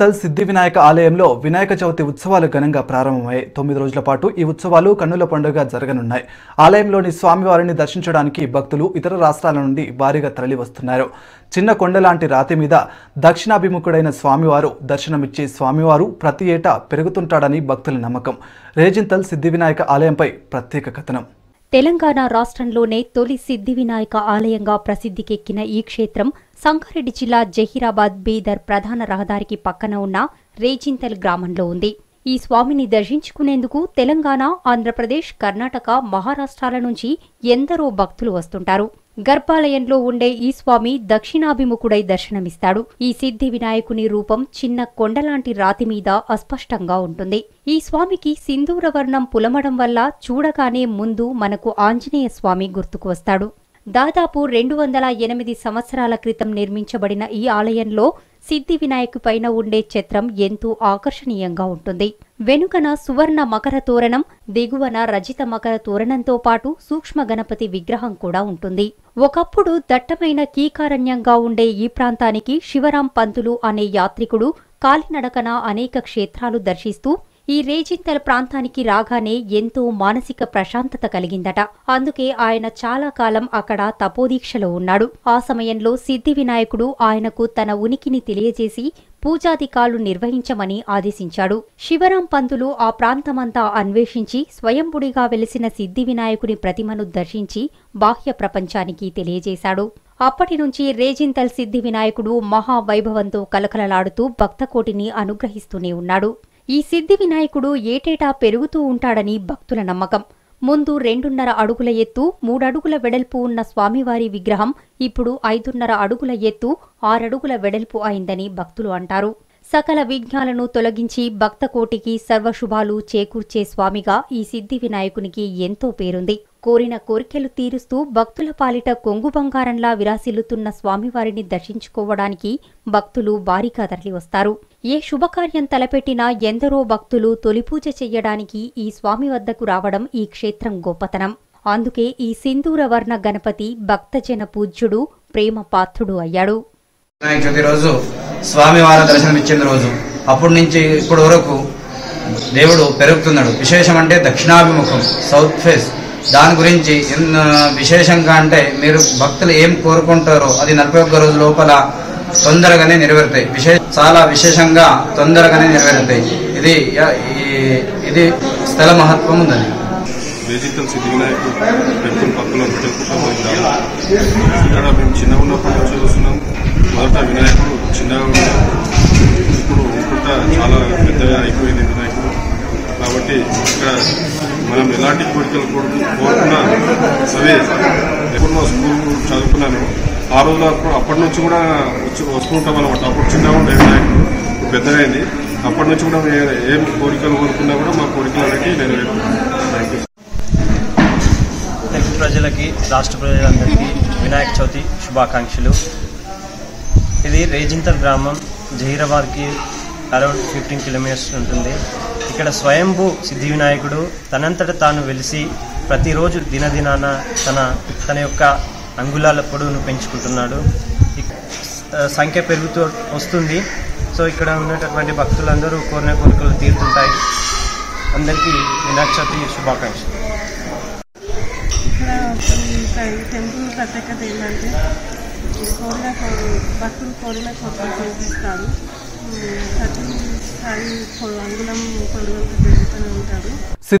తల్ సిద్ధి వినాయక ఆలయంలో వినాయక చవితి ఉత్సవాలు ఘనంగా ప్రారంభమయ్యాయి. తొమ్మిది రోజుల పాటు ఈ ఉత్సవాలు కన్నుల పండుగ జరగనున్నాయి. ఆలయంలోని స్వామివారిని దర్శించడానికి భక్తులు ఇతర రాష్ట్రాల నుండి భారీగా తరలి వస్తున్నారు చిన్న కొండలాంటి రాతి మీద దక్షిణాభిముఖుడైన స్వామివారు దర్శనమిచ్చే స్వామివారు ప్రతి ఏటా పెరుగుతుంటాడని భక్తుల నమ్మకం. రేజింతల్ సిద్ధి వినాయక ఆలయంపై ప్రత్యేక కథనం. తెలంగాణ రాష్ట్రంలోనే తొలి సిద్ధి వినాయక ఆలయంగా ప్రసిద్ధికెక్కిన ఈ క్షేత్రం సంగారెడ్డి జిల్లా జహీరాబాద్ బీదర్ ప్రధాన రహదారికి పక్కన ఉన్న రేజింతల్ గ్రామంలో ఉంది. ఈ స్వామిని దర్శించుకునేందుకు తెలంగాణ ఆంధ్రప్రదేశ్ కర్ణాటక మహారాష్ట్రాల నుంచి ఎందరో భక్తులు వస్తుంటారు. గర్భాలయంలో ఉండే ఈ స్వామి దక్షిణాభిముఖుడై దర్శనమిస్తాడు. ఈ సిద్ధి వినాయకుని రూపం చిన్న కొండలాంటి రాతి మీద అస్పష్టంగా ఉంటుంది. ఈ స్వామికి సింధూర వర్ణం పులమడం వల్ల చూడగానే ముందు మనకు ఆంజనేయ స్వామి గుర్తుకు వస్తాడు. దాదాపు రెండు వందల ఎనిమిది సంవత్సరాల క్రితం నిర్మించబడిన ఈ ఆలయంలో సిద్ధి వినాయకు పైన ఉండే చిత్రం ఎంతో ఆకర్షణీయంగా ఉంటుంది. వెనుకన సువర్ణ మకర తోరణం దిగువన రజిత మకర తోరణంతో పాటు సూక్ష్మ గణపతి విగ్రహం కూడా ఉంటుంది. ఒకప్పుడు దట్టమైన కీకారణ్యంగా ఉండే ఈ ప్రాంతానికి శివరాం పంతులు అనే యాత్రికుడు కాలినడకన అనేక క్షేత్రాలు దర్శిస్తూ ఈ రేజింతల ప్రాంతానికి రాగానే ఎంతో మానసిక ప్రశాంతత కలిగిందట. అందుకే ఆయన చాలా కాలం అక్కడ తపోదీక్షలో ఉన్నాడు. ఆ సమయంలో సిద్ధి వినాయకుడు ఆయనకు తన ఉనికిని తెలియజేసి పూజాధికాలు నిర్వహించమని ఆదేశించాడు. శివరాం పంతులు ఆ ప్రాంతమంతా అన్వేషించి స్వయంబుడిగా వెలిసిన సిద్ధి వినాయకుని ప్రతిమను దర్శించి బాహ్య ప్రపంచానికి తెలియజేశాడు. అప్పటి నుంచి రేజింతల్ సిద్ధి వినాయకుడు మహావైభవంతో కలకలలాడుతూ భక్తకోటిని అనుగ్రహిస్తూనే ఉన్నాడు. ఈ సిద్ధి వినాయకుడు ఏటేటా పెరుగుతూ ఉంటాడని భక్తుల నమ్మకం. ముందు రెండున్నర అడుగుల ఎత్తు మూడడుగుల వెడల్పు ఉన్న స్వామివారి విగ్రహం ఇప్పుడు ఐదున్నర అడుగుల ఎత్తు ఆరడుగుల వెడల్పు అయిందని భక్తులు అంటారు. సకల విఘ్నాలను తొలగించి భక్తకోటికి సర్వశుభాలు చేకూర్చే స్వామిగా ఈ సిద్ధి వినాయకునికి ఎంతో పేరుంది. కోరిన కోరికలు తీరుస్తూ భక్తుల పాలిట కొంగు బంగారంలా విరాసిల్లుతున్న స్వామివారిని దర్శించుకోవడానికి భక్తులు భారీగా తరలివస్తారు. ఏ శుభకార్యం తలపెట్టినా ఎందరో భక్తులు తొలి పూజ చెయ్యడానికి ఈ స్వామి వద్దకు రావడం ఈ క్షేత్రం గొప్పతనం. అందుకే ఈ సింధూర వర్ణ గణపతి భక్తజన పూజ్యుడు ప్రేమ పాత్రుడు అయ్యాడు. వినాయక చవితి రోజు దర్శనం ఇచ్చిన రోజు. అప్పటి నుంచి ఇప్పటి వరకు దేవుడు పెరుగుతున్నాడు. విశేషం అంటే దక్షిణాభిముఖం సౌత్ ఫేస్ దాని గురించి విశేషంగా అంటే మీరు భక్తులు ఏం కోరుకుంటారో అది నలభై ఒక్క రోజు లోపల తొందరగానే నెరవేరుతాయి. విశేష చాలా విశేషంగా తొందరగానే నెరవేరుతాయి. ఇది ఈ- ఇది స్థల మహత్వం ఉందని డిజిటల్ సిద్ధివినాయకుడు టెంపుల్ పక్కన టెంపుల్ ఇక్కడ మేము చిన్నగా చూస్తున్నాం. మొదట వినాయకుడు చిన్నగా ఇప్పుడు చాలా పెద్దగా అయిపోయింది వినాయకుడు. కాబట్టి ఇక్కడ మనం ఎలాంటి కోరికలు కోరుకున్నా సరే ఎప్పుడు మా స్కూల్ చదువుకున్నాను. ఆ రోజు అప్పటి నుంచి కూడా వచ్చి వస్తుంటాం అనమాట అప్పుడు చిన్నగా ఉండే వినాయకుడు ఇప్పుడు పెద్దగా అప్పటి నుంచి కూడా ఏం కోరికలు కోరుకున్నా కూడా మా కోరికలు అనేది నెరవేరుతున్నాం థ్యాంక్ యూ తెలుగు ప్రజలకి రాష్ట్ర ప్రజలందరికీ వినాయక చవితి శుభాకాంక్షలు. ఇది రేజింతర్ గ్రామం. జహీరాబాద్కి అరౌండ్ ఫిఫ్టీన్ కిలోమీటర్స్ ఉంటుంది. ఇక్కడ స్వయంభూ సిద్ధి వినాయకుడు తనంతట తాను వెలిసి ప్రతిరోజు దినదినాన తన తన యొక్క అంగుళాల పొడవును పెంచుకుంటున్నాడు. సంఖ్య పెరుగుతూ వస్తుంది. సో ఇక్కడ ఉన్నటువంటి భక్తులందరూ కోరిన కోరికలు తీరుతుంటాయి. అందరికీ వినాయక చవితి శుభాకాంక్షలు టెంపుల్ ప్రత్యేకత ఏంటంటే కోరిన భక్తులు కోరిన కోరికలు కనిపిస్తారు ప్రతిసారి అంగుళం పొడవులతో పెరుగుతూనే ఉంటారు